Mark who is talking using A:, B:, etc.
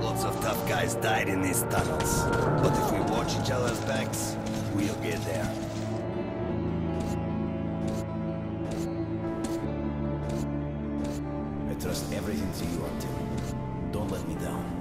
A: Lots of tough guys died in these tunnels. But if we watch each other's backs, we'll get there. I trust everything to you, Artem. Don't let me down.